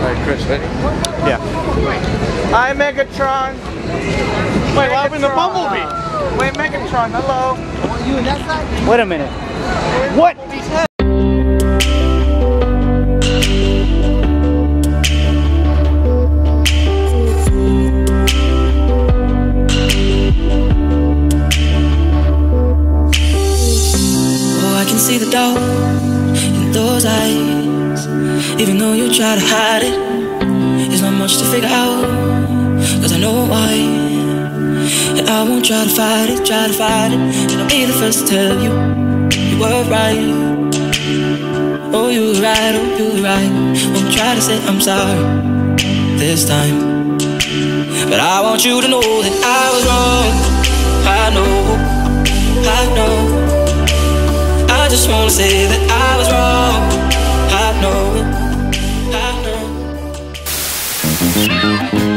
Alright, Chris, ready? Yeah. Hi, Megatron. Wait, what happened to Bumblebee? Wait, Megatron, hello. You in that side? Wait a minute. What? Oh, I can see the doubt in those eyes. Even though you try to hide it, there's not much to figure out. Cause I know why. And I won't try to fight it, try to fight it. And I'll be the first to tell you, you were right. Oh, you were right, oh, you were right. Won't try to say I'm sorry this time. But I want you to know that I was wrong. I know, I know. I just wanna say that I was wrong. Thank you.